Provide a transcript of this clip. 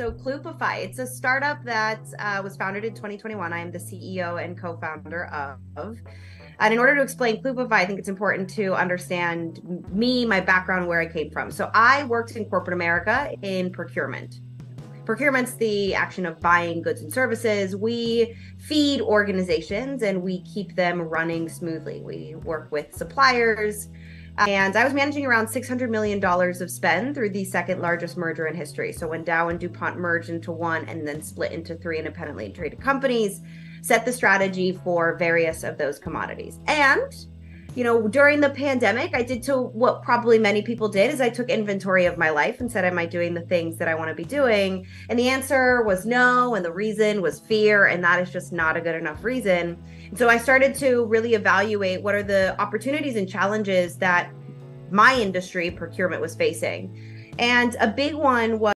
So Kloopify, it's a startup that uh, was founded in 2021. I am the CEO and co-founder of. And in order to explain Kloopify, I think it's important to understand me, my background, where I came from. So I worked in corporate America in procurement. Procurement's the action of buying goods and services. We feed organizations and we keep them running smoothly. We work with suppliers, and I was managing around $600 million of spend through the second largest merger in history. So when Dow and DuPont merged into one and then split into three independently traded companies, set the strategy for various of those commodities. And you know, during the pandemic, I did to what probably many people did is I took inventory of my life and said, Am I doing the things that I want to be doing? And the answer was no. And the reason was fear. And that is just not a good enough reason. And so I started to really evaluate what are the opportunities and challenges that my industry procurement was facing. And a big one was